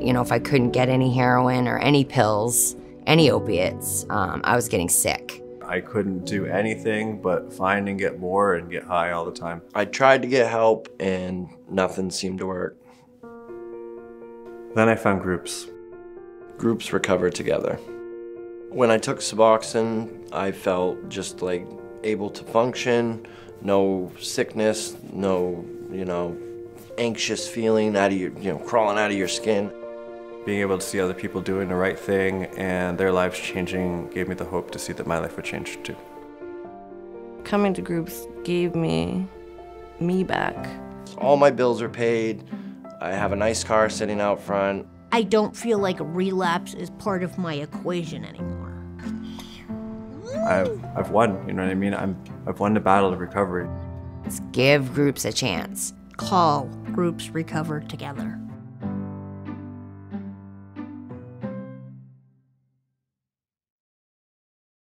You know, if I couldn't get any heroin or any pills, any opiates, um, I was getting sick. I couldn't do anything but find and get more and get high all the time. I tried to get help and nothing seemed to work. Then I found groups. Groups recover together. When I took Suboxone, I felt just like able to function, no sickness, no, you know, anxious feeling out of your, you know, crawling out of your skin. Being able to see other people doing the right thing and their lives changing gave me the hope to see that my life would change too. Coming to groups gave me me back. All my bills are paid. I have a nice car sitting out front. I don't feel like relapse is part of my equation anymore. I've, I've won, you know what I mean? I'm, I've won the battle of recovery. Let's give groups a chance. Call groups recover together.